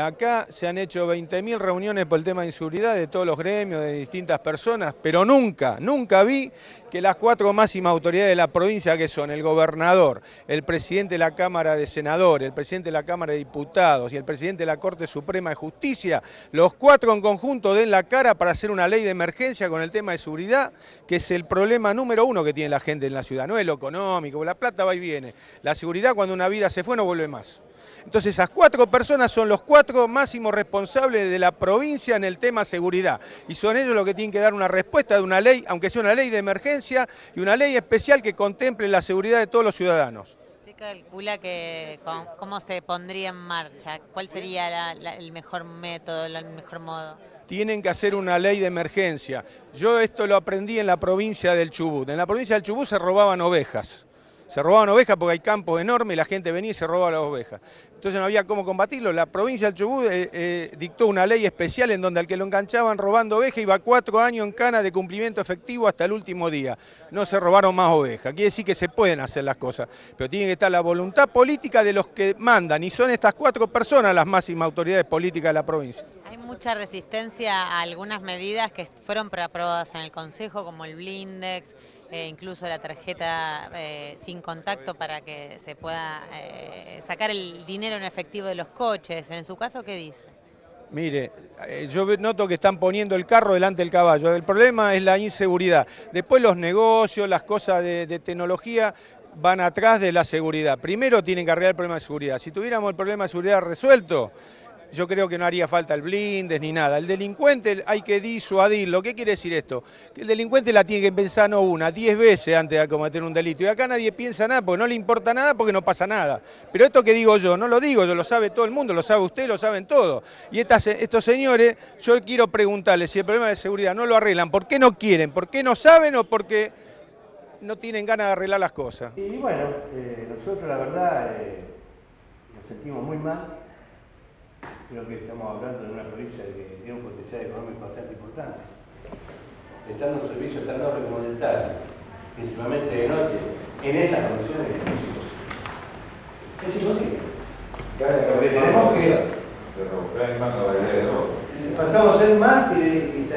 Acá se han hecho 20.000 reuniones por el tema de inseguridad de todos los gremios, de distintas personas, pero nunca, nunca vi que las cuatro máximas autoridades de la provincia, que son el gobernador, el presidente de la Cámara de Senadores, el presidente de la Cámara de Diputados y el presidente de la Corte Suprema de Justicia, los cuatro en conjunto den la cara para hacer una ley de emergencia con el tema de seguridad, que es el problema número uno que tiene la gente en la ciudad, no es lo económico, la plata va y viene. La seguridad cuando una vida se fue no vuelve más. Entonces esas cuatro personas son los cuatro máximos responsables de la provincia en el tema seguridad. Y son ellos los que tienen que dar una respuesta de una ley, aunque sea una ley de emergencia y una ley especial que contemple la seguridad de todos los ciudadanos. ¿Usted calcula que cómo se pondría en marcha? ¿Cuál sería el mejor método, el mejor modo? tienen que hacer una ley de emergencia. Yo esto lo aprendí en la provincia del Chubut. En la provincia del Chubut se robaban ovejas. Se robaban ovejas porque hay campos enormes y la gente venía y se robaba las ovejas. Entonces no había cómo combatirlo. La provincia del Chubut eh, eh, dictó una ley especial en donde al que lo enganchaban robando ovejas iba cuatro años en cana de cumplimiento efectivo hasta el último día. No se robaron más ovejas. Quiere decir que se pueden hacer las cosas, pero tiene que estar la voluntad política de los que mandan y son estas cuatro personas las máximas autoridades políticas de la provincia. Hay mucha resistencia a algunas medidas que fueron aprobadas en el Consejo, como el blindex, eh, incluso la tarjeta eh, sin contacto para que se pueda eh, sacar el dinero en efectivo de los coches. En su caso, ¿qué dice? Mire, yo noto que están poniendo el carro delante del caballo. El problema es la inseguridad. Después los negocios, las cosas de tecnología van atrás de la seguridad. Primero tienen que arreglar el problema de seguridad. Si tuviéramos el problema de seguridad resuelto, yo creo que no haría falta el blindes ni nada. El delincuente hay que disuadirlo. ¿Qué quiere decir esto? Que el delincuente la tiene que pensar no una, diez veces antes de cometer un delito. Y acá nadie piensa nada porque no le importa nada porque no pasa nada. Pero esto que digo yo, no lo digo, yo lo sabe todo el mundo, lo sabe usted, lo saben todos. Y estos señores, yo quiero preguntarles si el problema de seguridad no lo arreglan, ¿por qué no quieren? ¿Por qué no saben o porque no tienen ganas de arreglar las cosas? Y bueno, eh, nosotros la verdad eh, nos sentimos muy mal creo que estamos hablando de una provincia que tiene un potencial económico bastante importante. Estando un servicio tan noble como el del taxi, principalmente de noche, en estas condiciones es imposible. Es imposible. Porque tenemos que. Pero, pasamos a ser más y, y,